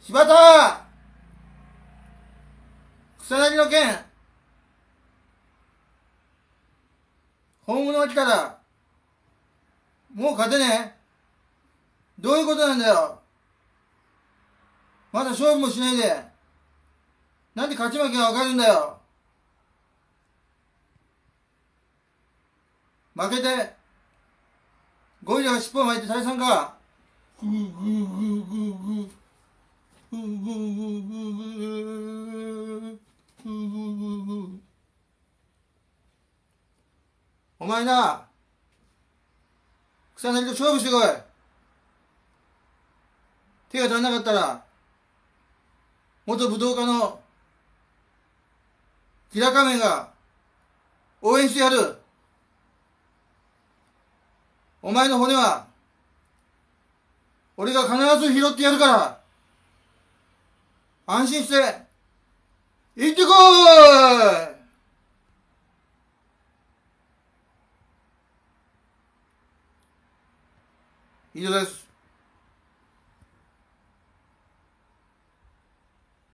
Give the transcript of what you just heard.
柴田草薙の件。本物が来たらもう勝てねどういうことなんだよ。まだ勝負もしないで。なんで勝ち負けがわかるんだよ。負けてゴリラが尻尾を巻いて退散か。ふうふうふうふうふうお前な草薙と勝負してこい。手が足んなかったら元武道家の平仮面が応援してやる。お前の骨は俺が必ず拾ってやるから。安心して。行ってこい。以上です。